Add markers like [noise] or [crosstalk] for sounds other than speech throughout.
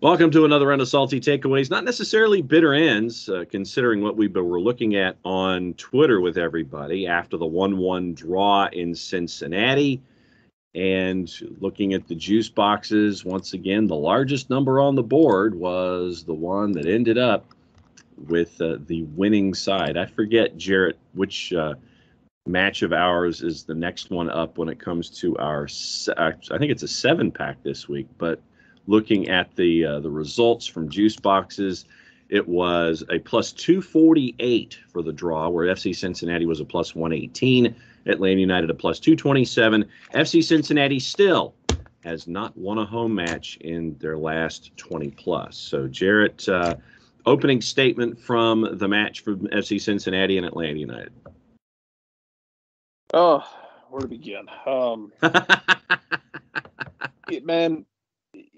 Welcome to another round of salty takeaways. Not necessarily bitter ends, uh, considering what we were looking at on Twitter with everybody after the 1 1 draw in Cincinnati. And looking at the juice boxes, once again, the largest number on the board was the one that ended up with uh, the winning side. I forget, Jarrett, which uh, match of ours is the next one up when it comes to our, I think it's a seven pack this week, but looking at the uh, the results from juice boxes, it was a plus 248 for the draw, where FC Cincinnati was a plus 118, Atlanta United a plus 227. FC Cincinnati still has not won a home match in their last 20 plus. So, Jarrett, uh, opening statement from the match for FC Cincinnati and Atlanta United. Oh, where to begin? Um, [laughs] man,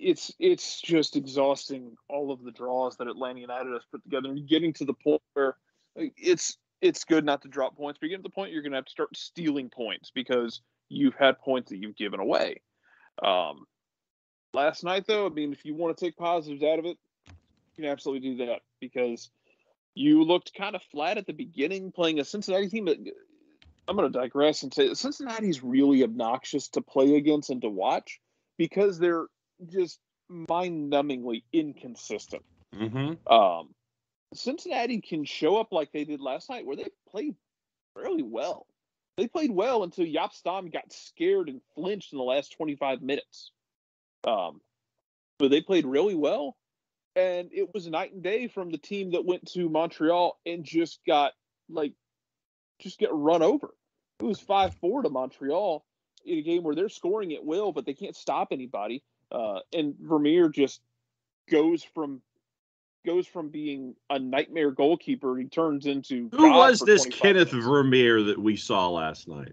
it's it's just exhausting all of the draws that Atlanta United has put together and getting to the point where it's it's good not to drop points, but you get to the point you're going to have to start stealing points because you've had points that you've given away. Um, last night, though, I mean, if you want to take positives out of it, you can absolutely do that because you looked kind of flat at the beginning playing a Cincinnati team. But I'm going to digress and say Cincinnati's really obnoxious to play against and to watch because they're just mind-numbingly inconsistent. Mm-hmm. Um, Cincinnati can show up like they did last night, where they played fairly well. They played well until Stam got scared and flinched in the last 25 minutes. Um, but they played really well, and it was night and day from the team that went to Montreal and just got like just get run over. It was five four to Montreal in a game where they're scoring at will, but they can't stop anybody. Uh, and Vermeer just goes from goes from being a nightmare goalkeeper, he turns into who God was this Kenneth minutes. Vermeer that we saw last night?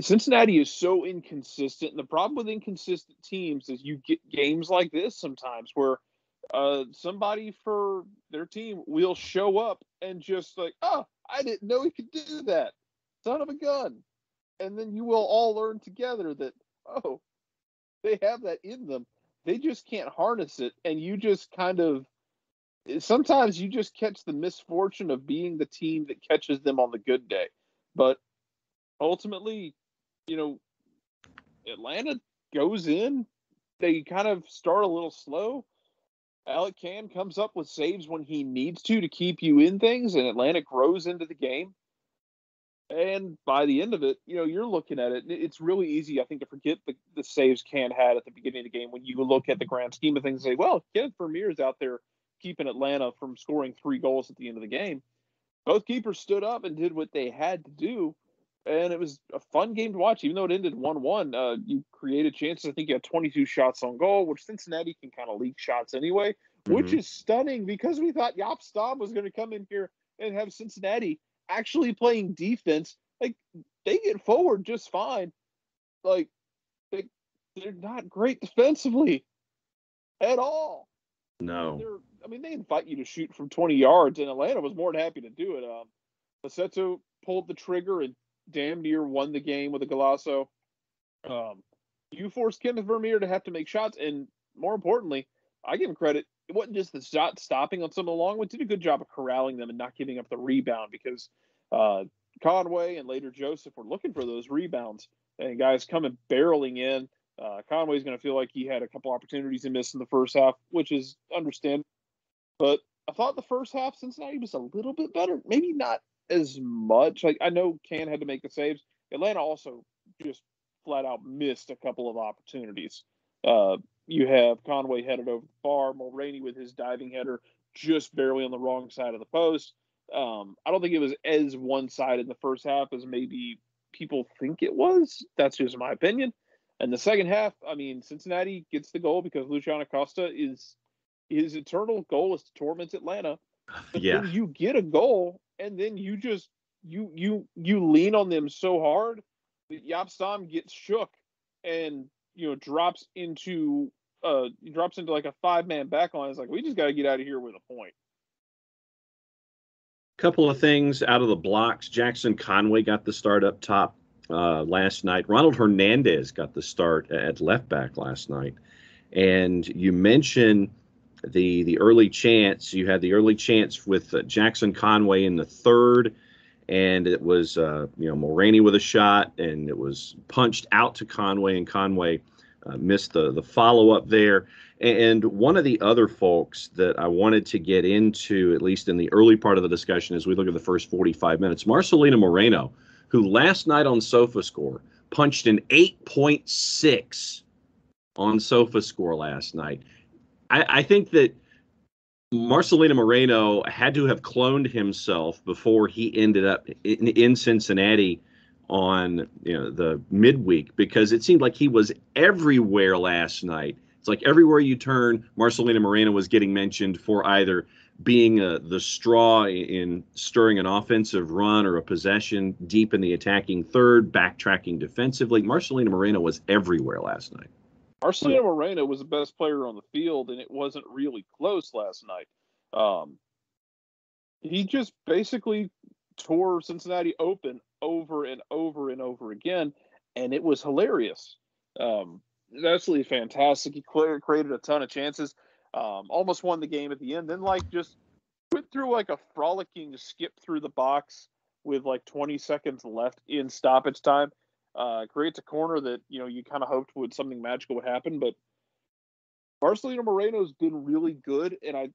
Cincinnati is so inconsistent, and the problem with inconsistent teams is you get games like this sometimes where uh, somebody for their team will show up and just like, oh, I didn't know he could do that, son of a gun, and then you will all learn together that oh, they have that in them. They just can't harness it, and you just kind of sometimes you just catch the misfortune of being the team that catches them on the good day. But ultimately, you know, Atlanta goes in. They kind of start a little slow. Alec Kann comes up with saves when he needs to to keep you in things, and Atlanta grows into the game. And by the end of it, you know, you're looking at it. It's really easy, I think, to forget the, the saves Kann had at the beginning of the game when you look at the grand scheme of things and say, well, Kenneth Vermeer is out there keeping Atlanta from scoring three goals at the end of the game. Both keepers stood up and did what they had to do. And it was a fun game to watch, even though it ended 1 1. Uh, you created chances. I think you had 22 shots on goal, which Cincinnati can kind of leak shots anyway, mm-hmm. which is stunning because we thought Stam was going to come in here and have Cincinnati actually playing defense, like they get forward just fine. Like they they're not great defensively at all. No. They're, I mean, they invite you to shoot from 20 yards, and Atlanta was more than happy to do it. Um, Rossetto pulled the trigger and damn near won the game with a golazo. Um, you forced Kenneth Vermeer to have to make shots, and more importantly, I give him credit it wasn't just the shot stopping on some of the long ones. Did a good job of corralling them and not giving up the rebound because uh, Conway and later Joseph were looking for those rebounds and guys coming barreling in. Uh, Conway's going to feel like he had a couple opportunities he missed in the first half, which is understandable. But I thought the first half Cincinnati was a little bit better. Maybe not as much. Like I know Kann had to make the saves. Atlanta also just flat out missed a couple of opportunities. Uh, you have Conway headed over the bar, Mulraney with his diving header just barely on the wrong side of the post. Um, I don't think it was as one sided in the first half as maybe people think it was. That's just my opinion. And the second half, I mean, Cincinnati gets the goal because Luciano Acosta is his eternal goal is to torment Atlanta. But yeah. then you get a goal and then you just you you you lean on them so hard that Jaap gets shook and you know drops into uh drops into like a five man back line. It's like we just got to get out of here with a point. Couple of things out of the blocks. Jackson Conway got the start up top uh, last night. Ronald Hernandez got the start at left back last night. And you mentioned the the early chance. You had the early chance with uh, Jackson Conway in the third, and it was uh, you know Mulraney with a shot, and it was punched out to Conway, and Conway uh, missed the the follow up there. And one of the other folks that I wanted to get into, at least in the early part of the discussion, as we look at the first 45 minutes, Marcelino Moreno, who last night on SofaScore punched an 8.6 on SofaScore last night. I, I think that Marcelino Moreno had to have cloned himself before he ended up in, in Cincinnati on you know the midweek because it seemed like he was everywhere last night. It's like everywhere you turn, Marcelino Moreno was getting mentioned for either being a, the straw in stirring an offensive run or a possession deep in the attacking third, backtracking defensively. Marcelino Moreno was everywhere last night. Marcelino Moreno was the best player on the field, and it wasn't really close last night. Um, he just basically tore Cincinnati open over and over and over again, and it was hilarious. Um, absolutely fantastic. He created a ton of chances. Um, almost won the game at the end. Then like just went through like a frolicking skip through the box with like 20 seconds left in stoppage time uh, creates a corner that you know you kind of hoped would something magical would happen. But Marcelino Moreno's been really good, and I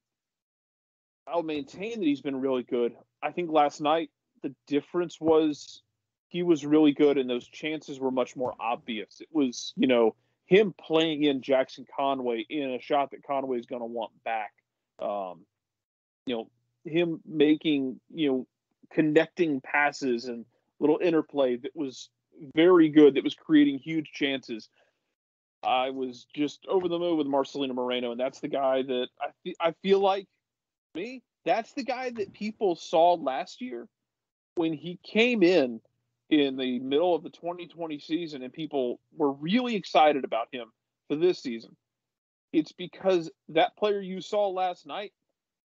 I'll maintain that he's been really good. I think last night the difference was he was really good, and those chances were much more obvious. It was you know him playing in Jackson Conway in a shot that Conway is going to want back. Um, you know him making you know connecting passes and little interplay that was very good that was creating huge chances. I was just over the moon with Marcelino Moreno, and that's the guy that I fe- I feel like me. That's the guy that people saw last year when he came in in the middle of the 2020 season, and people were really excited about him for this season. It's because that player you saw last night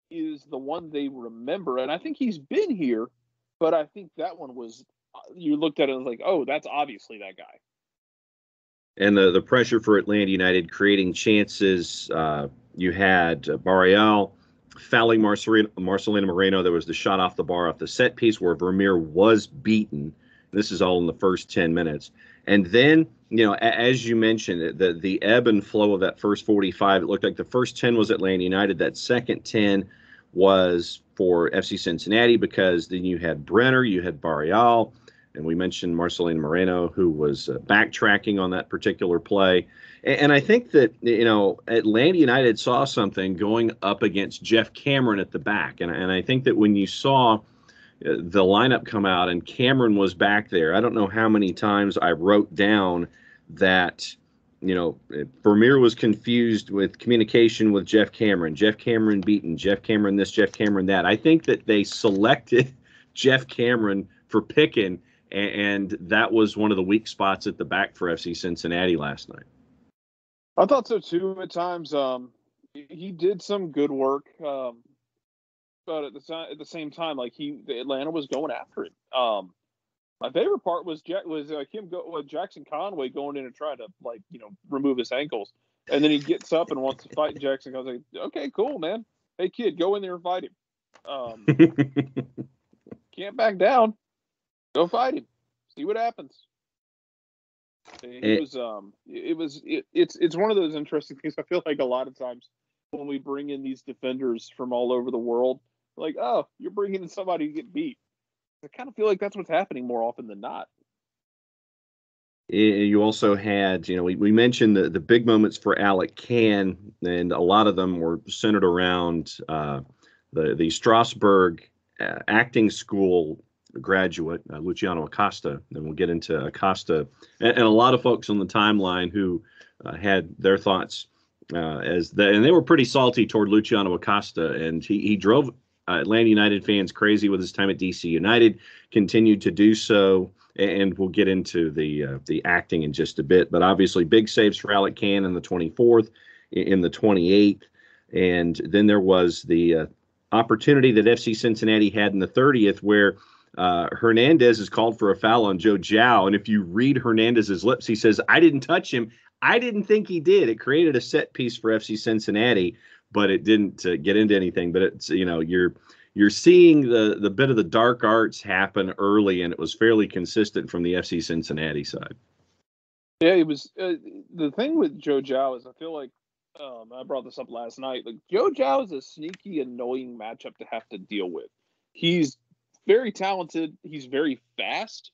is the one they remember, and I think he's been here, but I think that one was you looked at it and was like, oh, that's obviously that guy. And the the pressure for Atlanta United creating chances. Uh, you had uh, Barreal fouling Marcelino, Moreno. There was the shot off the bar off the set piece where Vermeer was beaten. This is all in the first 10 minutes. And then, you know, as you mentioned, the the ebb and flow of that first 45, it looked like the first 10 was Atlanta United. That second 10 was for FC Cincinnati because then you had Brenner, you had Barreal, and we mentioned Marcelino Moreno, who was uh, backtracking on that particular play. And, and, I think that, you know, Atlanta United saw something going up against Geoff Cameron at the back. And, and I think that when you saw uh, the lineup come out and Cameron was back there, I don't know how many times I wrote down that, you know, Vermeer was confused with communication with Geoff Cameron, Geoff Cameron beaten, Geoff Cameron this, Geoff Cameron that. I think that they selected [laughs] Geoff Cameron for picking and that was one of the weak spots at the back for FC Cincinnati last night. I thought so too at times. Um, he did some good work, um, but at the at the same time, like he, Atlanta was going after it. Um, my favorite part was Jack was uh, him go with Jackson Conway going in and trying to like you know remove his ankles, and then he gets up and wants to fight Jackson. I was like, okay, cool, man. Hey kid, go in there and fight him. Um, [laughs] can't back down. Go fight him. See what happens. It, it was um it was it, it's it's one of those interesting things. I feel like a lot of times when we bring in these defenders from all over the world, like, oh, you're bringing in somebody to get beat. I kind of feel like that's what's happening more often than not. You also had, you know, we, we mentioned the, the big moments for Alec Kann, and a lot of them were centered around uh, the the Strasbourg uh, acting school graduate, uh, Luciano Acosta. And we'll get into Acosta and, and, a lot of folks on the timeline who uh, had their thoughts uh, as the, and they were pretty salty toward Luciano Acosta. And he, he drove uh, Atlanta United fans crazy with his time at DC United, continued to do so. And we'll get into the uh, the acting in just a bit. But obviously, big saves for Alec Kann in the 24th, in the 28th. And then there was the uh, opportunity that FC Cincinnati had in the 30th, where uh, Hernandez is called for a foul on Joe Gyau. And if you read Hernandez's lips, he says, I didn't touch him. I didn't think he did. It created a set piece for FC Cincinnati. But it didn't uh, get into anything. But it's you know you're you're seeing the the bit of the dark arts happen early, and it was fairly consistent from the FC Cincinnati side. Yeah, it was. Uh, the thing with Joe Gyau is I feel like um, I brought this up last night. Like Joe Gyau is a sneaky, annoying matchup to have to deal with. He's very talented. He's very fast.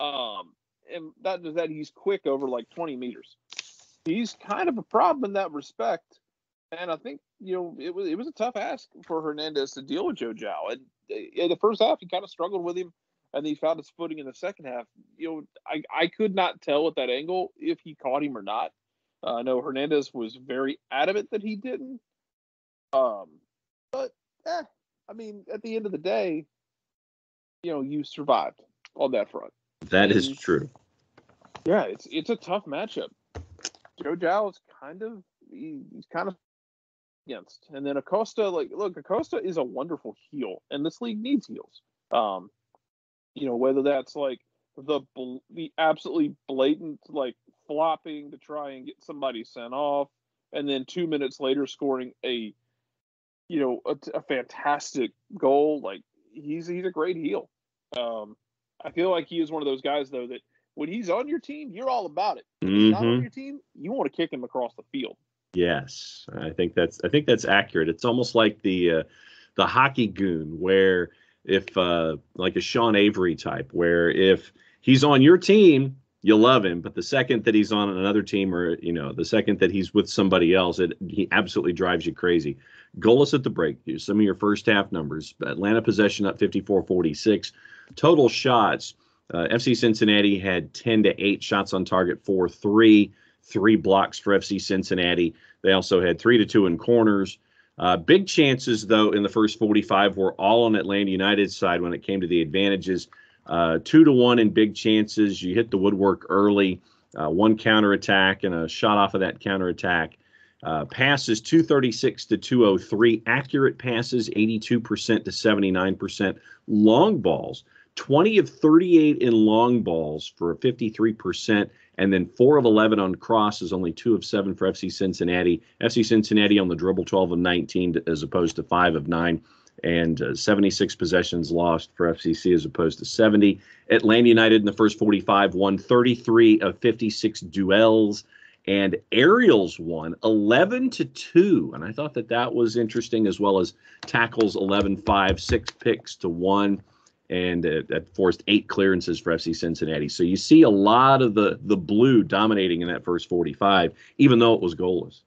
Um, and just that, he's quick over like 20 meters. He's kind of a problem in that respect. And I think you know it was it was a tough ask for Hernandez to deal with Joe Gyau. And in the first half, he kind of struggled with him, and he found his footing in the second half. You know, I I could not tell at that angle if he caught him or not. Uh, I know Hernandez was very adamant that he didn't. Um, but eh, I mean, at the end of the day, you know, you survived on that front. That is true. Yeah, it's it's a tough matchup. Joe Gyau is kind of he's kind of against, and then Acosta, like, look, Acosta is a wonderful heel, and this league needs heels. Um, you know, whether that's like the the absolutely blatant like flopping to try and get somebody sent off, and then two minutes later scoring a, you know, a, a fantastic goal. Like he's he's a great heel. Um, I feel like he is one of those guys though that when he's on your team, you're all about it. When he's not on Mm-hmm. your team, you want to kick him across the field. Yes, I think that's I think that's accurate. It's almost like the uh, the hockey goon, where if uh, like a Sean Avery type, where if he's on your team, you love him, but the second that he's on another team, or you know, the second that he's with somebody else, it he absolutely drives you crazy. Goalless at the break. Some of your first half numbers. Atlanta possession up 54-46. Total shots. Uh, FC Cincinnati had 10 to 8 shots on target, 4 3, three blocks for FC Cincinnati. They also had 3 to 2 in corners. Uh, big chances, though, in the first 45 were all on Atlanta United's side when it came to the advantages. Uh, 2 to 1 in big chances. You hit the woodwork early. Uh, one counterattack and a shot off of that counterattack. Uh, passes 236 to 203. Accurate passes 82% to 79%. Long balls 20 of 38 in long balls for a 53%, and then 4 of 11 on crosses, only 2 of 7 for FC Cincinnati. FC Cincinnati on the dribble 12 of 19 as opposed to 5 of 9, and uh, 76 possessions lost for FCC as opposed to 70. Atlanta United in the first 45 won 33 of 56 duels. And Aerials won 11 to 2. And I thought that that was interesting, as well as tackles 11 5, six picks to one and that forced eight clearances for FC Cincinnati. So you see a lot of the the blue dominating in that first 45, even though it was goalless.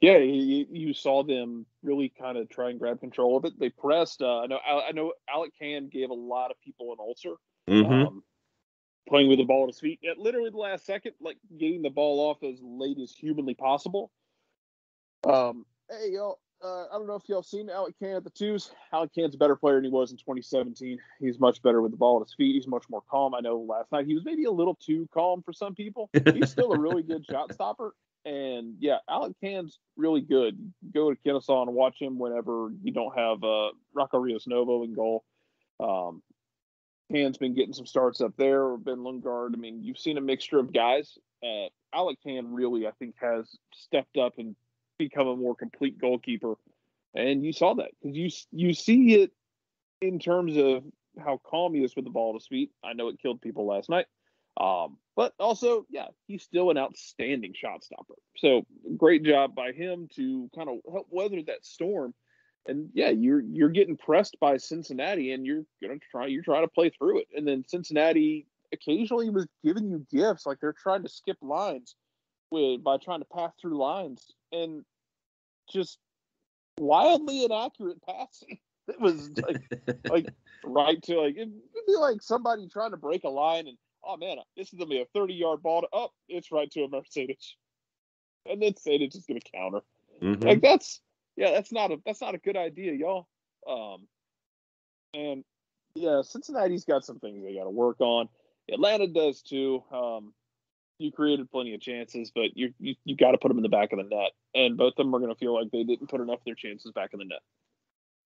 Yeah, you, you saw them really kind of try and grab control of it. They pressed. Uh, I know. I know. Alec Kann gave a lot of people an ulcer. Mm-hmm. Um, playing with the ball at his feet at literally the last second, like getting the ball off as late as humanly possible. Um, hey y'all, uh, I don't know if y'all seen Alec Kann at the twos. Alec Kann's a better player than he was in 2017. He's much better with the ball at his feet. He's much more calm. I know last night he was maybe a little too calm for some people. He's still a really good [laughs] shot stopper. And yeah, Alec Kann's really good. Go to Kennesaw and watch him whenever you don't have uh, Rocco Rios Novo in goal. Um, Kann's been getting some starts up there, or Ben Lundgaard. I mean, you've seen a mixture of guys. Uh, Alec Kann really, I think, has stepped up and become a more complete goalkeeper, and you saw that because you you see it in terms of how calm he is with the ball at his feet. I know it killed people last night, um, but also, yeah, he's still an outstanding shot stopper. So great job by him to kind of help weather that storm and yeah, you're you're getting pressed by Cincinnati, and you're gonna try you're trying to play through it. And then Cincinnati occasionally was giving you gifts, like they're trying to skip lines with by trying to pass through lines, and just wildly inaccurate passing. [laughs] It was like [laughs] like right to like it'd be like somebody trying to break a line, and oh man, this is gonna be a 30 yard ball to up. it's right to a Mercedes, and then Mercedes is gonna counter. Mhm. Like that's yeah, that's not a that's not a good idea, y'all. Um, and yeah, Cincinnati's got some things they got to work on. Atlanta does too. Um, you created plenty of chances, but you you, you got to put them in the back of the net, and both of them are going to feel like they didn't put enough of their chances back in the net.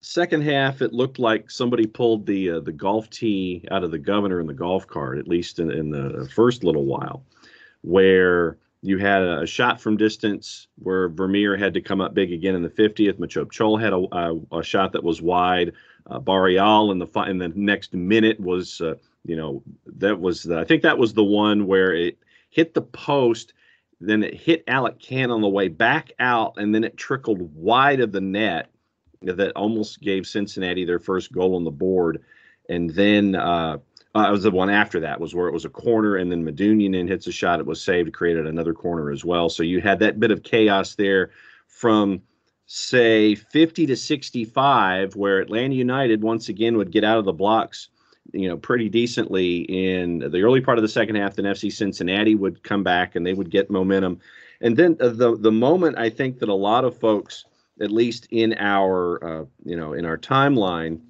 Second half, it looked like somebody pulled the uh, the golf tee out of the governor in the golf cart, at least in, in the first little while, where you had a, shot from distance where Vermeer had to come up big again in the 50th. Machop Chol had a, a, a, shot that was wide. Uh, Barreal in the in the next minute was, uh, you know, that was the, I think that was the one where it hit the post, then it hit Alec Kann on the way back out, and then it trickled wide of the net that almost gave Cincinnati their first goal on the board. And then uh, uh, it was the one after that was where it was a corner, and then Medunjanin hits a shot. It was saved, created another corner as well. So you had that bit of chaos there from say 50 to 65, where Atlanta United once again would get out of the blocks, you know, pretty decently in the early part of the second half. Then FC Cincinnati would come back and they would get momentum. And then uh, the the moment I think that a lot of folks, at least in our uh, you know in our timeline,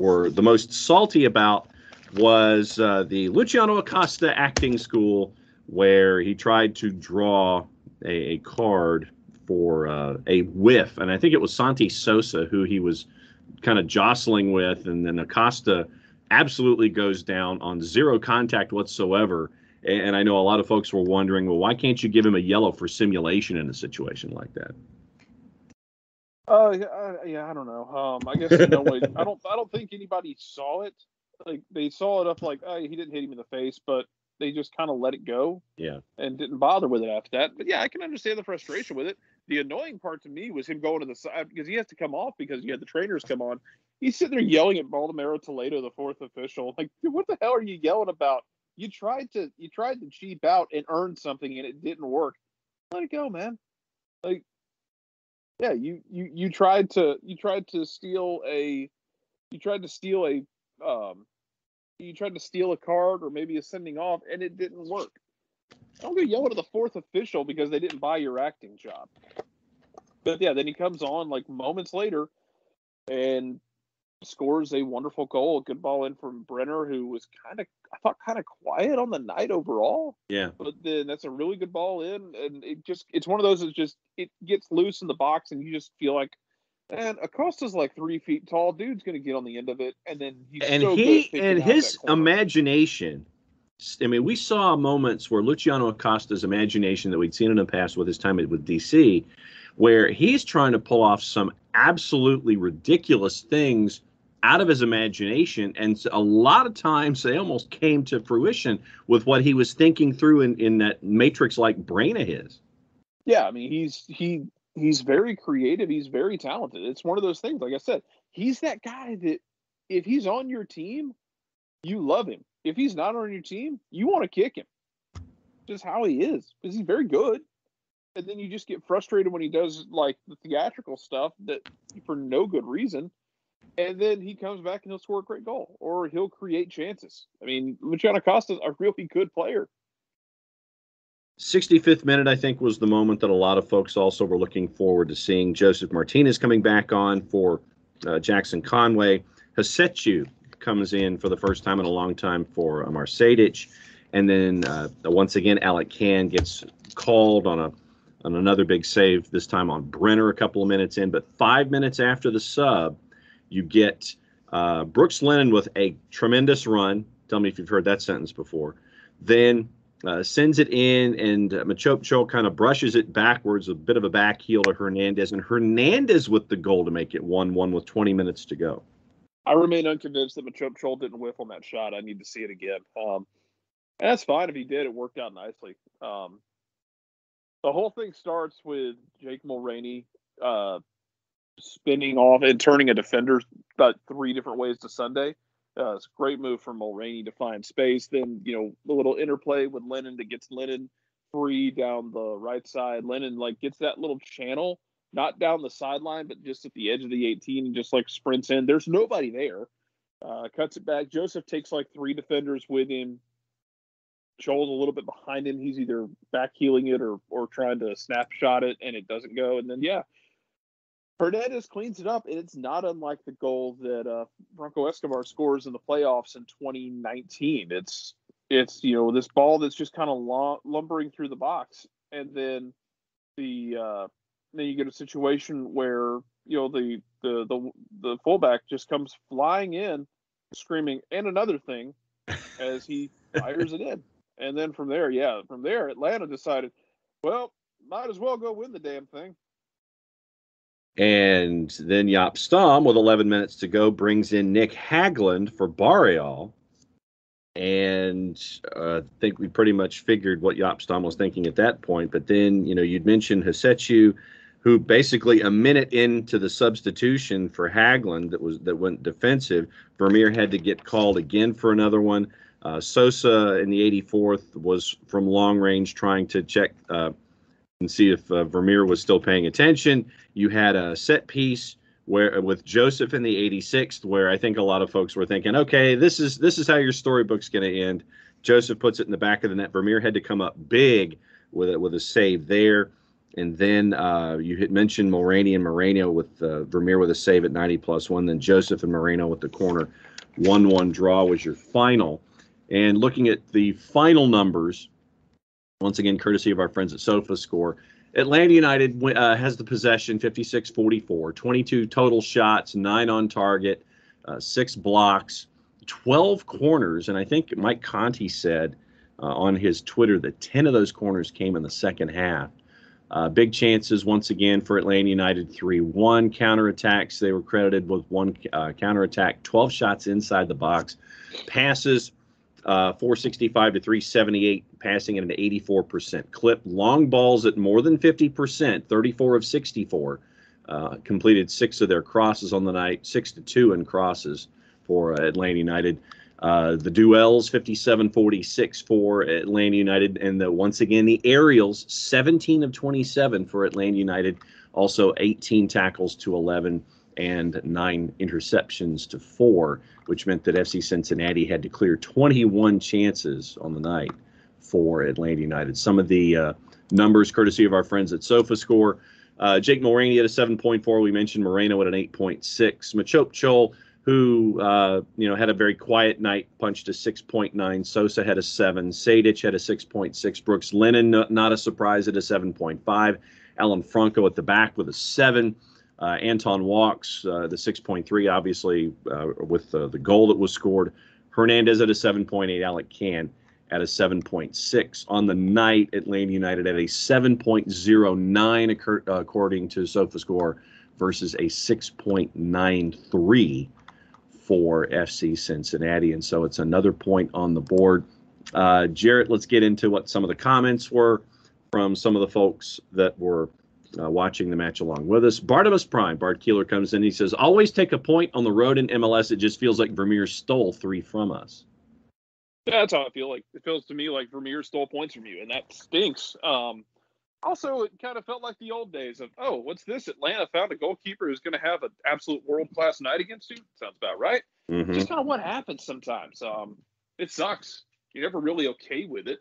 were the most salty about was uh, the Luciano Acosta acting school, where he tried to draw a, a card for uh, a whiff, and I think it was Santi Sosa who he was kind of jostling with, and then Acosta absolutely goes down on zero contact whatsoever. And I know a lot of folks were wondering, well, why can't you give him a yellow for simulation in a situation like that? Uh, yeah, I don't know. Um, I guess no way. I don't. I don't think anybody saw it like they saw it up like oh, he didn't hit him in the face, but they just kind of let it go. Yeah. And didn't bother with it after that. But yeah, I can understand the frustration with it. The annoying part to me was him going to the side because he has to come off because you had the trainers come on. He's sitting there yelling at Baldomero Toledo, the fourth official. Like, what the hell are you yelling about? You tried to you tried to cheap out and earn something and it didn't work. Let it go, man. Like yeah, you you you tried to you tried to steal a you tried to steal a um, you tried to steal a card or maybe a sending off and it didn't work. Don't go yelling at the fourth official because they didn't buy your acting job. But yeah, then he comes on like moments later and scores a wonderful goal, a good ball in from Brenner, who was kind of I thought kind of quiet on the night overall. Yeah. But then that's a really good ball in, and it just it's one of those that just it gets loose in the box, and you just feel like and Acosta's like three feet tall. Dude's gonna get on the end of it, and then he's and so he and his imagination. I mean, we saw moments where Luciano Acosta's imagination that we'd seen in the past with his time with DC, where he's trying to pull off some absolutely ridiculous things out of his imagination, and a lot of times they almost came to fruition with what he was thinking through in in that matrix-like brain of his. Yeah, I mean, he's he he's very creative. He's very talented. It's one of those things. Like I said, he's that guy that if he's on your team, you love him. If he's not on your team, you want to kick him. Just how he is, because he's very good. And then you just get frustrated when he does like the theatrical stuff that for no good reason. And then he comes back and he'll score a great goal or he'll create chances. I mean, Luciano Costa's a really good player. 65th minute, I think, was the moment that a lot of folks also were looking forward to seeing Joseph Martinez coming back on for uh, Jackson Conway. Rossetto comes in for the first time in a long time for Amar Sejdic. And then uh, once again, Alec Kann gets called on a on another big save, this time on Brenner a couple of minutes in. But five minutes after the sub, you get uh, Brooks Lennon with a tremendous run. Tell me if you've heard that sentence before. Then uh, sends it in, and uh, Machop Chol kind of brushes it backwards, a bit of a back heel to Hernandez, and Hernandez with the goal to make it 1 1 with 20 minutes to go. I remain unconvinced that Machop Chol didn't whiff on that shot. I need to see it again. Um, and that's fine if he did. It worked out nicely. Um, the whole thing starts with Jake Mulraney uh, spinning off and turning a defender about three different ways to Sunday. Uh, it's a great move from Mulraney to find space. Then, you know, the little interplay with Lennon that gets Lennon free down the right side. Lennon, like, gets that little channel, not down the sideline, but just at the edge of the 18 and just, like, sprints in. There's nobody there. Uh, cuts it back. Joseph takes, like, three defenders with him. Chol's a little bit behind him. He's either back heeling it or, or trying to snapshot it, and it doesn't go. And then, yeah, Hernandez cleans it up, and it's not unlike the goal that uh, Franco Escobar scores in the playoffs in 2019. It's it's you know this ball that's just kind of lumbering through the box, and then the uh, then you get a situation where you know the the the the fullback just comes flying in, screaming, and another thing, as he [laughs] fires it in, and then from there, yeah, from there, Atlanta decided Well, might as well go win the damn thing. And then Jaap Stam, with 11 minutes to go, brings in Nick Hagglund for Barreal. And uh, I think we pretty much figured what Jaap Stam was thinking at that point. But then, you know, you'd mentioned Rossetto, who basically a minute into the substitution for Hagglund that was that went defensive, Vermeer had to get called again for another one. Uh, Sosa in the 84th was from long range trying to check uh, and see if uh, Vermeer was still paying attention. You had a set piece where with Joseph in the 86th, where I think a lot of folks were thinking, okay, this is this is how your storybook's going to end. Joseph puts it in the back of the net. Vermeer had to come up big with it with a save there. And then uh, you had mentioned Mulraney and Moreno with uh, Vermeer with a save at 90 plus one. Then Joseph and Moreno with the corner 1 1 draw was your final. And looking at the final numbers, once again, courtesy of our friends at Sofa Score, Atlanta United uh, has the possession 56 44, 22 total shots, nine on target, uh, six blocks, 12 corners. And I think Mike Conti said uh, on his Twitter that 10 of those corners came in the second half. Uh, big chances once again for Atlanta United 3 1 counterattacks. They were credited with one uh, counterattack, 12 shots inside the box, passes uh, 465 to 378, passing at an 84% clip. Long balls at more than 50%, 34 of 64. Uh, completed six of their crosses on the night, six to two in crosses for Atlanta United. Uh, the duels 57 46 for Atlanta United. And the, once again, the aerials 17 of 27 for Atlanta United. Also 18 tackles to 11 and nine interceptions to four, which meant that FC Cincinnati had to clear 21 chances on the night for Atlanta United. Some of the uh, numbers, courtesy of our friends at SofaScore. Uh, Jake Mulraney at a 7.4. We mentioned Moreno at an 8.6. Machop Chol, who uh, you know had a very quiet night, punched a 6.9. Sosa had a 7. Sejdic had a 6.6. Brooks Lennon, not a surprise, at a 7.5. Alan Franco at the back with a 7. Uh, Anton Walkes, uh, the 6.3, obviously, uh, with the goal that was scored. Hernandez at a 7.8. Alec Kann at a 7.6. On the night, Atlanta United at a 7.09, according to SofaScore, versus a 6.93 for FC Cincinnati. And so it's another point on the board. Uh, Jarrett, let's get into what some of the comments were from some of the folks that were uh, watching the match along with us. Bartimus Prime, Bart Keeler comes in. He says, Always take a point on the road in MLS. It just feels like Vermeer stole three from us. Yeah, that's how I feel like. It feels to me like Vermeer stole points from you, and that stinks. Um, also, it kind of felt like the old days of, oh, what's this? Atlanta found a goalkeeper who's going to have an absolute world class night against you. Sounds about right. Mm-hmm. Just kind of what happens sometimes. Um, it sucks. You're never really okay with it,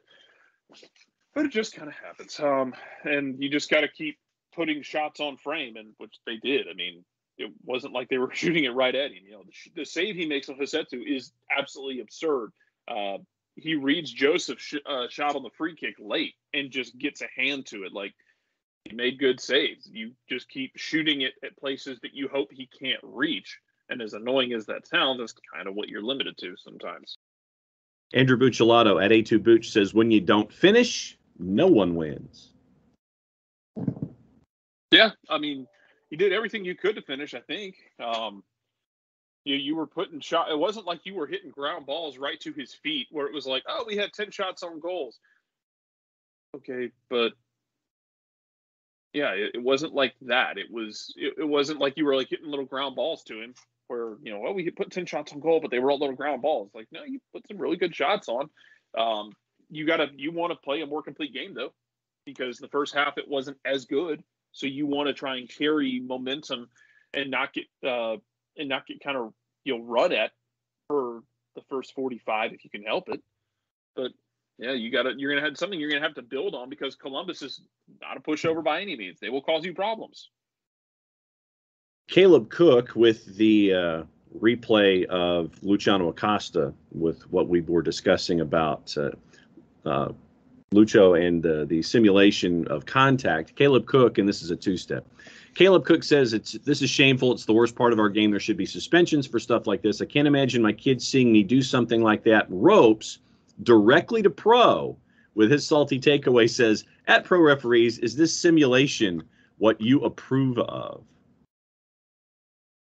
but it just kind of happens. Um, and you just got to keep putting shots on frame, and which they did. I mean, it wasn't like they were [laughs] shooting it right at him. You know, the, the save he makes on Rossetto is absolutely absurd. Uh, he reads Joseph sh- uh, shot on the free kick late and just gets a hand to it. Like he made good saves. You just keep shooting it at places that you hope he can't reach. And as annoying as that sounds, that's kind of what you're limited to sometimes. Andrew Bucciolato at A2 Booch says, when you don't finish, no one wins. Yeah, I mean, you did everything you could to finish. I think um, you you were putting shot. It wasn't like you were hitting ground balls right to his feet, where it was like, oh, we had ten shots on goals. Okay, but yeah, it, wasn't like that. It was it, it, wasn't like you were like hitting little ground balls to him, where you know, well, we put ten shots on goal, but they were all little ground balls. Like, no, you put some really good shots on. Um, you gotta you want to play a more complete game though, because the first half it wasn't as good so you want to try and carry momentum and not get uh, and not get kind of you know run at for the first 45 if you can help it. But yeah, you got to you're gonna have something you're gonna have to build on because Columbus is not a pushover by any means. They will cause you problems. Caleb Cook with the uh, replay of Luciano Acosta with what we were discussing about uh, uh, Lucho and uh, the simulation of contact. Caleb Cook, and this is a two-step. Caleb Cook says it's this is shameful. It's the worst part of our game. There should be suspensions for stuff like this. I can't imagine my kids seeing me do something like that. Ropes directly to pro with his salty takeaway says, at Pro Referees, is this simulation what you approve of?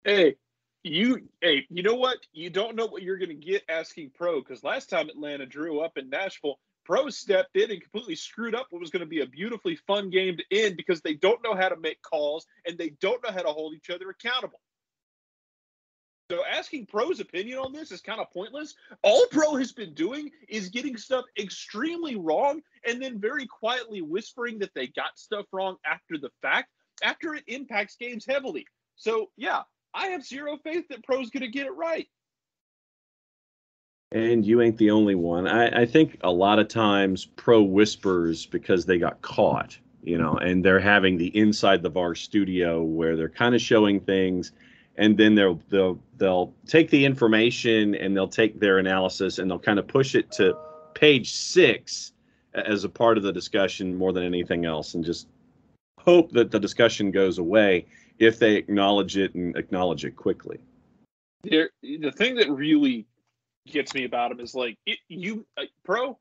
Hey, you hey, you know what? You don't know what you're going to get asking Pro because last time Atlanta drew up in Nashville, Pro stepped in and completely screwed up what was going to be a beautifully fun game to end because they don't know how to make calls and they don't know how to hold each other accountable. So asking Pro's opinion on this is kind of pointless. All Pro has been doing is getting stuff extremely wrong and then very quietly whispering that they got stuff wrong after the fact, after it impacts games heavily. So yeah, I have zero faith that Pro's going to get it right. And you ain't the only one. I, I think a lot of times Pro whispers because they got caught, you know, and they're having the inside the VAR studio where they're kind of showing things and then they'll they'll they'll take the information and they'll take their analysis and they'll kind of push it to page six as a part of the discussion more than anything else and just hope that the discussion goes away if they acknowledge it and acknowledge it quickly there, the thing that really gets me about him is like it, you uh, pro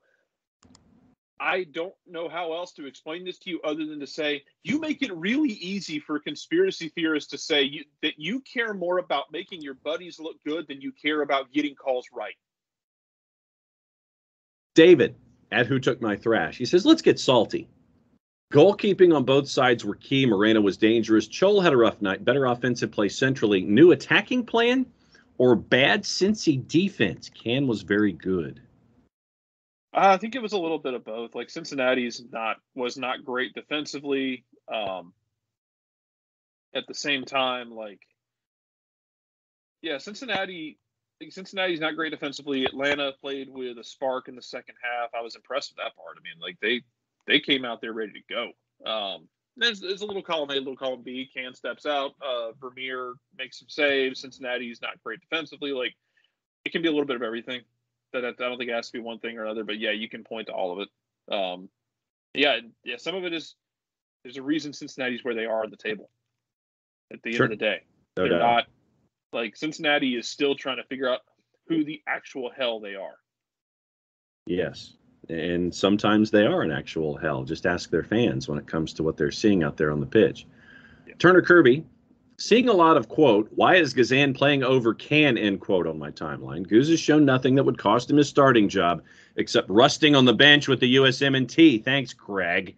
I don't know how else to explain this to you other than to say you make it really easy for conspiracy theorists to say you, that you care more about making your buddies look good than you care about getting calls right. David, at Who Took My Thrash, he says, let's get salty. Goalkeeping on both sides were key. Moreno was dangerous. Chol had a rough night. Better offensive play centrally. New attacking plan or bad Cincy defense? Kann was very good. I think it was a little bit of both. Like Cincinnati's not was not great defensively. Um, at the same time, like yeah, Cincinnati. Cincinnati's not great defensively. Atlanta played with a spark in the second half. I was impressed with that part. I mean, like they they came out there ready to go. Um, there's, there's a little column A, a little column B. Kann steps out. Uh, Vermeer makes some saves. Cincinnati's not great defensively. Like it can be a little bit of everything that I don't think it has to be one thing or another, but yeah, you can point to all of it. Um, yeah, yeah, some of it is there's a reason Cincinnati's where they are on the table. At the sure. end of the day, no they're doubt. not like Cincinnati is still trying to figure out who the actual hell they are. Yes. And sometimes they are an actual hell. Just ask their fans when it comes to what they're seeing out there on the pitch. Yeah. Turner Kirby Seeing a lot of quote, why is Guzan playing over Kann end quote on my timeline. Guz has shown nothing that would cost him his starting job except rusting on the bench with the USMNT. Thanks, Greg.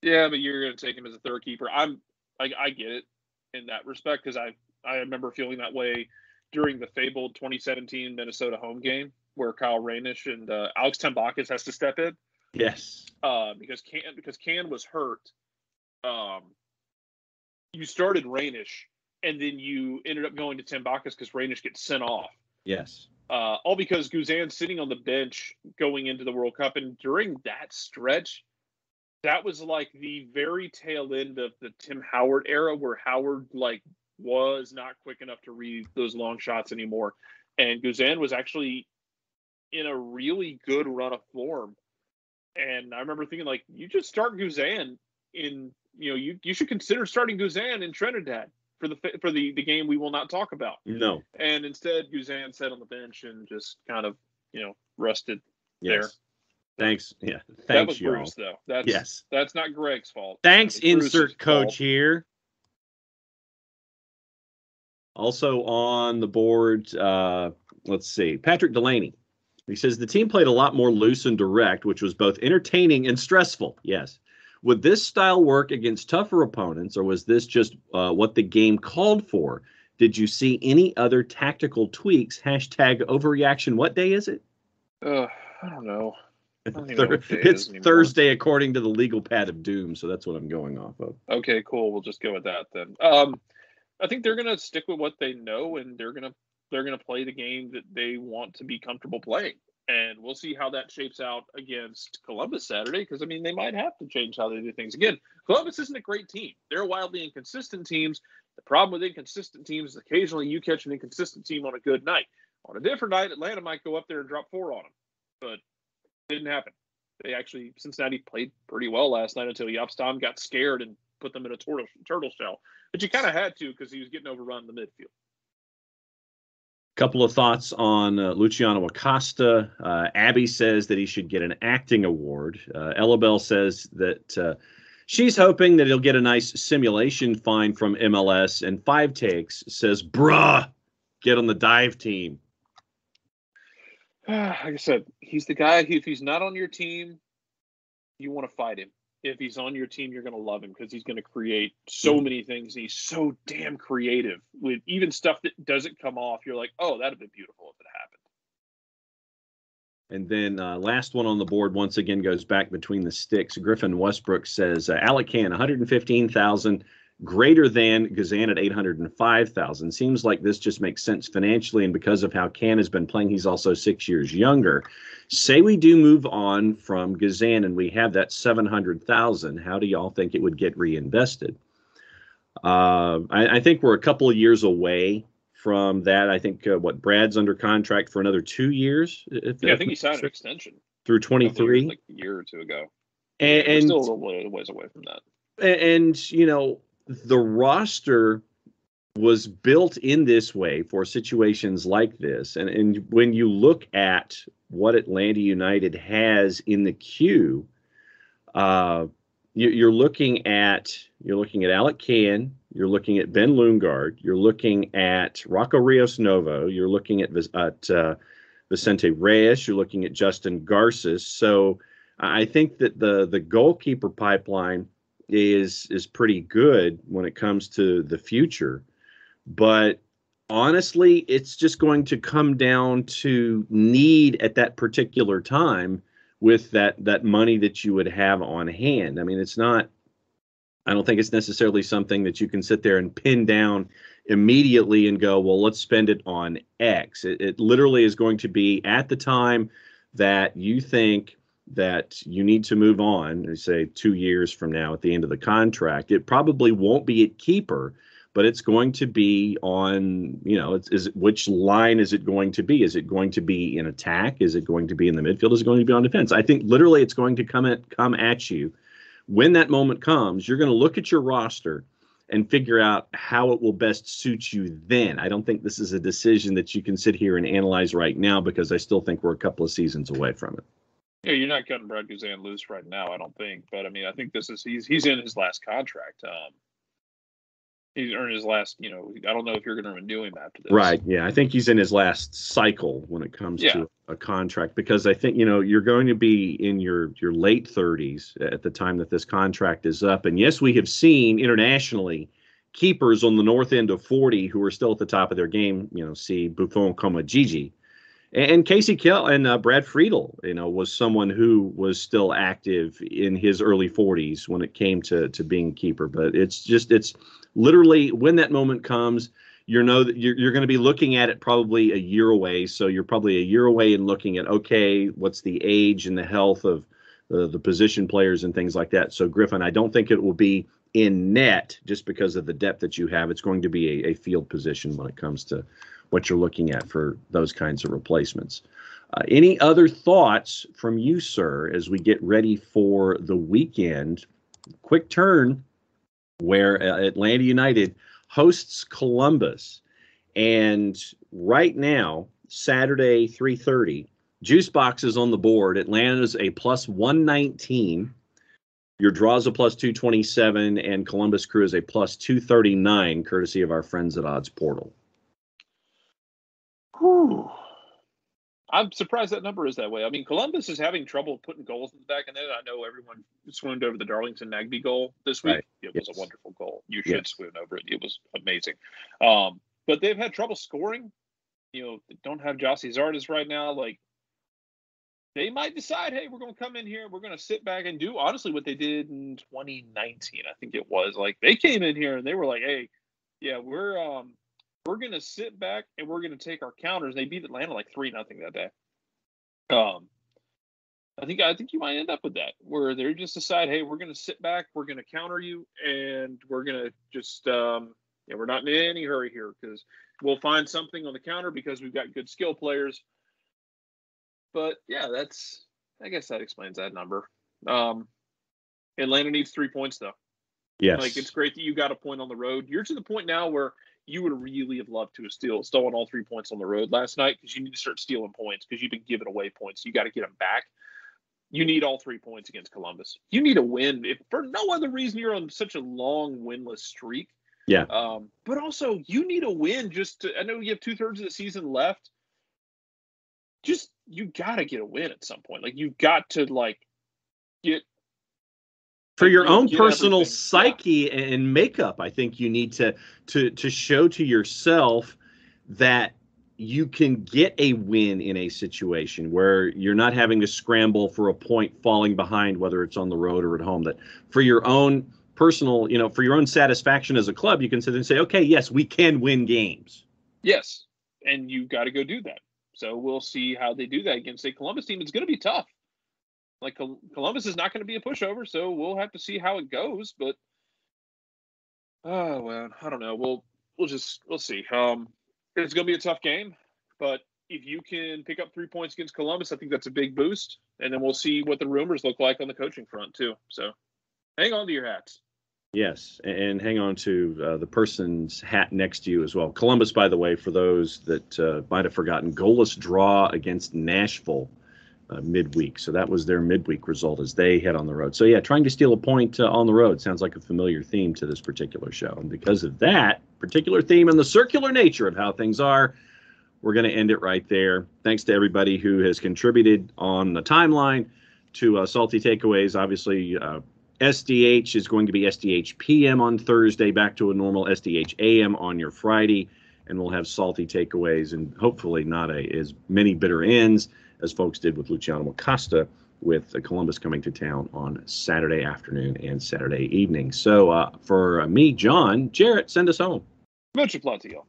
Yeah, but you're going to take him as a third keeper. I'm, I, I get it in that respect because I, I remember feeling that way during the fabled 2017 Minnesota home game where Kyle Reynish and uh, Alex Tambakis has to step in. Yes. Uh, because Kann because Kann was hurt. Um, you started Reynish and then you ended up going to Tambakis because Reynish gets sent off. Yes. Uh, all because Guzan's sitting on the bench going into the World Cup. And during that stretch, that was like the very tail end of the Tim Howard era where Howard like was not quick enough to read those long shots anymore. And Guzan was actually in a really good run of form. And I remember thinking like, you just start Guzan in you know, you, you should consider starting Guzan in Trinidad for the for the the game we will not talk about. No. And instead, Guzan sat on the bench and just kind of you know rested yes. there. Thanks. Yeah. Thanks, that was y'all. Bruce, though. That's yes. That's not Greg's fault. Thanks, insert coach fault. here. Also on the board, uh, let's see, Patrick Delaney. He says the team played a lot more loose and direct, which was both entertaining and stressful. Yes. Would this style work against tougher opponents, or was this just uh, what the game called for? Did you see any other tactical tweaks? Hashtag overreaction. What day is it? Uh, I don't know. I don't know it's Thursday according to the legal pad of doom, so that's what I'm going off of. Okay, cool. We'll just go with that then. Um, I think they're gonna stick with what they know, and they're gonna they're gonna play the game that they want to be comfortable playing and we'll see how that shapes out against Columbus Saturday. Because I mean, they might have to change how they do things. Again, Columbus isn't a great team; they're wildly inconsistent teams. The problem with inconsistent teams is occasionally you catch an inconsistent team on a good night. On a different night, Atlanta might go up there and drop four on them, but it didn't happen. They actually Cincinnati played pretty well last night until Jaap Stam got scared and put them in a turtle, turtle shell. But you kind of had to because he was getting overrun in the midfield. Couple of thoughts on uh, Luciano Acosta. Uh, Abby says that he should get an acting award. Uh, Ellabelle says that uh, she's hoping that he'll get a nice simulation fine from MLS. And Five Takes says, bruh, get on the dive team. [sighs] like I said, he's the guy who, if he's not on your team, you want to fight him. If he's on your team, you're going to love him because he's going to create so mm-hmm. many things. He's so damn creative with even stuff that doesn't come off. You're like, oh, that'd have been beautiful if it happened. And then uh, last one on the board once again goes back between the sticks. Griffin Westbrook says uh, Alec Kann 115,000 greater than Guzan at 805,000. Seems like this just makes sense financially, and because of how Kann has been playing, he's also six years younger. Say we do move on from Guzan and we have that 700,000. How do y'all think it would get reinvested? Uh, I, I, think we're a couple of years away from that. I think uh, what Brad's under contract for another two years. If, yeah, I think he signed an extension through 23, like a year or two ago. And, and still a little ways away from that. And you know, the roster was built in this way for situations like this. And, and when you look at what Atlanta United has in the queue, uh, you, are looking at you're looking at Alec Kann, you're looking at Ben Lundgaard, you're looking at Rocco Rios Novo, you're looking at, at uh, Vicente Reyes, you're looking at Justin Garces. So I think that the the goalkeeper pipeline is is pretty good when it comes to the future. But honestly it's just going to come down to need at that particular time with that that money that you would have on hand. I mean it's not i don't think it's necessarily something that you can sit there and pin down immediately and go well let's spend it on x. It, it literally is going to be at the time that you think that you need to move on, say two years from now at the end of the contract, it probably won't be at keeper, but it's going to be on, you know, it's, is which line is it going to be? Is it going to be in attack? Is it going to be in the midfield? Is it going to be on defense? I think literally it's going to come at come at you. When that moment comes, you're going to look at your roster and figure out how it will best suit you then. I don't think this is a decision that you can sit here and analyze right now because I still think we're a couple of seasons away from it. Yeah, you're not cutting Brad Guzan loose right now, I don't think. But I mean, I think this is he's he's in his last contract. Um, he's earned his last. You know, I don't know if you're going to renew him after this. Right. Yeah, I think he's in his last cycle when it comes yeah. to a contract because I think you know you're going to be in your your late 30s at the time that this contract is up. And yes, we have seen internationally keepers on the north end of 40 who are still at the top of their game. You know, see Buffon, Komajiji and Kasey Keller and uh, Brad Friedel, you know, was someone who was still active in his early 40s when it came to to being keeper. But it's just it's literally when that moment comes, you know that you're, you're going to be looking at it probably a year away. So you're probably a year away in looking at okay, what's the age and the health of the, the position players and things like that. So Griffin, I don't think it will be in net just because of the depth that you have. It's going to be a, a field position when it comes to what you're looking at for those kinds of replacements. Uh, any other thoughts from you, sir, as we get ready for the weekend? Quick turn where uh, Atlanta United hosts Columbus. And right now, Saturday, 3.30, juice box is on the board. Atlanta's a plus 119. Your draws a plus 227, and Columbus Crew is a plus 239, courtesy of our friends at Odds Portal. Whew. I'm surprised that number is that way. I mean, Columbus is having trouble putting goals in the back of net. I know everyone swooned over the Darlington Nagbe goal this week. Right. It was a wonderful goal. You should yes. swoon over it. It was amazing. Um, but they've had trouble scoring. You know, they don't have Gyasi Zardes right now. Like, they might decide, hey, we're going to come in here, we're going to sit back and do honestly what they did in 2019. I think it was like they came in here and they were like, hey, yeah, we're um, we're going to sit back and we're going to take our counters. They beat Atlanta like three nothing that day. Um, I think I think you might end up with that where they just decide, hey, we're going to sit back, we're going to counter you, and we're going to just um, yeah, we're not in any hurry here because we'll find something on the counter because we've got good skill players. But yeah, that's I guess that explains that number. Um, Atlanta needs three points though. Yes. Like it's great that you got a point on the road. You're to the point now where you would really have loved to have still stolen all three points on the road last night because you need to start stealing points because you've been giving away points. You got to get them back. You need all three points against Columbus. You need a win if for no other reason you're on such a long winless streak. Yeah. Um, but also you need a win just to. I know you have two thirds of the season left. Just you got to get a win at some point. Like you've got to like get for your own personal everything. psyche and makeup i think you need to to to show to yourself that you can get a win in a situation where you're not having to scramble for a point falling behind whether it's on the road or at home that for your own personal you know for your own satisfaction as a club you can sit and say okay yes we can win games. Yes and you've got to go do that. So we'll see how they do that against a columbus team it's going to be tough like Columbus is not going to be a pushover, so we'll have to see how it goes. But oh well, I don't know. We'll we'll just we'll see. Um, it's going to be a tough game, but if you can pick up three points against Columbus, I think that's a big boost. And then we'll see what the rumors look like on the coaching front too. So hang on to your hats. Yes, and hang on to uh, the person's hat next to you as well. Columbus, by the way, for those that uh, might have forgotten, goalless draw against Nashville uh, midweek. So that was their midweek result as they head on the road. So yeah, trying to steal a point uh, on the road sounds like a familiar theme to this particular show. And because of that particular theme and the circular nature of how things are, we're going to end it right there. Thanks to everybody who has contributed on the timeline to uh, Salty Takeaways. Obviously, SDH uh, is going to be SDH PM on Thursday, back to a normal SDH AM on your Friday, and we'll have Salty Takeaways and hopefully not a, as many bitter ends as folks did with Luciano Acosta with Columbus coming to town on Saturday afternoon and Saturday evening. So uh, for me, Jon, Jarrett, send us home. Much applaud to you.